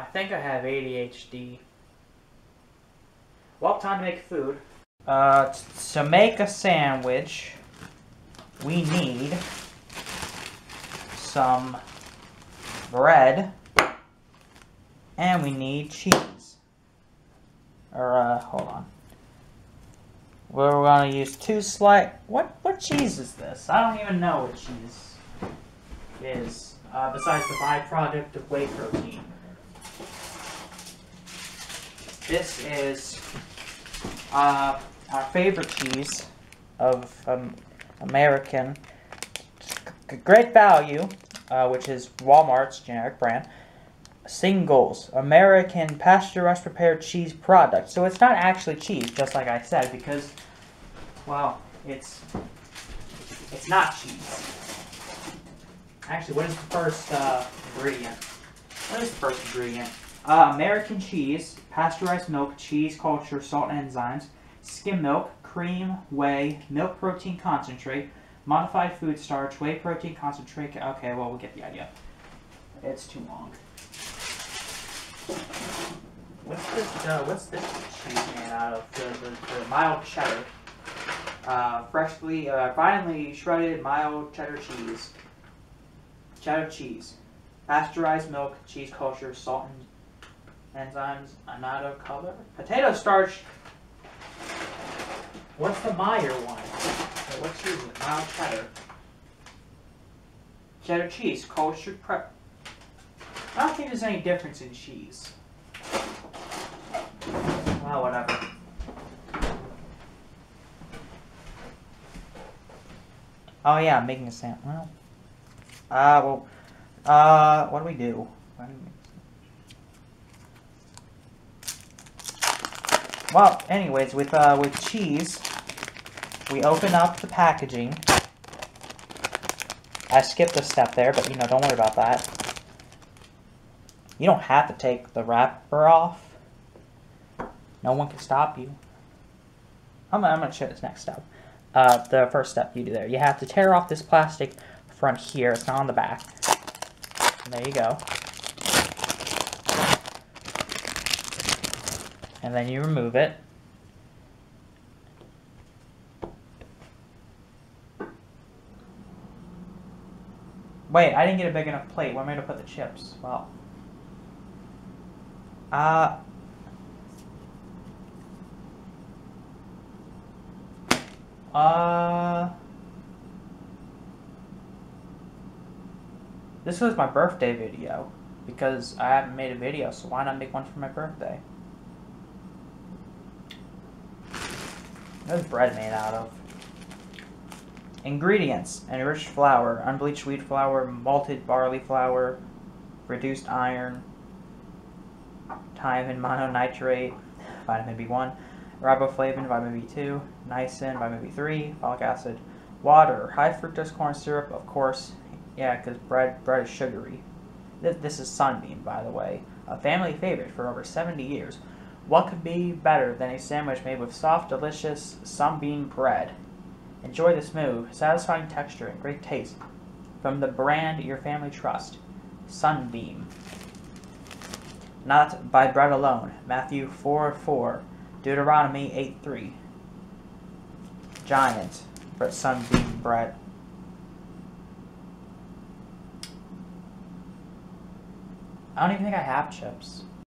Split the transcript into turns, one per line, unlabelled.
I think I have ADHD. Well, time to make food. Uh, to make a sandwich, we need some bread and we need cheese. Or, uh, hold on. We're gonna use two slice. What what cheese is this? I don't even know what cheese is. Uh, besides the byproduct of whey protein. This is uh, our favorite cheese of um, American. Great value, uh, which is Walmart's generic brand. Singles, American pasteurized prepared cheese product. So it's not actually cheese, just like I said, because, well, it's it's not cheese. Actually, what is the first uh, ingredient? What is the first ingredient? Uh, American cheese, pasteurized milk, cheese culture, salt enzymes, skim milk, cream, whey, milk protein concentrate, modified food starch, whey protein concentrate. Okay, well, we'll get the idea. It's too long. What's this? Uh, what's this cheese made out of? The, the, the mild cheddar. Uh, freshly, uh, finely shredded mild cheddar cheese. Cheddar cheese. Pasteurized milk, cheese culture, salt and enzymes, annatto color. Potato starch. What's the Meyer one? Okay, what cheese is it? Mild cheddar. Cheddar cheese, cultured prep. I don't think there's any difference in cheese. Well, whatever. Oh yeah, I'm making a sandwich. Well, uh, well, uh, what do we do? Why do we make Well, anyways, with uh, with cheese, we open up the packaging. I skipped a step there, but you know, don't worry about that. You don't have to take the wrapper off. No one can stop you. I'm, I'm gonna show this next step. Uh, the first step you do there. You have to tear off this plastic front here. It's not on the back. And there you go. And then you remove it. Wait, I didn't get a big enough plate. Where am I going to put the chips? Well. Uh. Uh. This was my birthday video because I haven't made a video, so why not make one for my birthday? What is bread made out of? Ingredients: enriched flour, unbleached wheat flour, malted barley flour, reduced iron, thiamine mononitrate, vitamin B1, riboflavin, vitamin B2, niacin, vitamin B3, folic acid, water, high fructose corn syrup, of course. Yeah, because bread bread is sugary. This is Sunbeam, by the way, a family favorite for over 70 years. What could be better than a sandwich made with soft, delicious sunbeam bread? Enjoy the smooth, satisfying texture and great taste from the brand your family trust, Sunbeam. Not by bread alone, Matthew 4 4, Deuteronomy 8 3. Giant, but Sunbeam bread. I don't even think I have chips.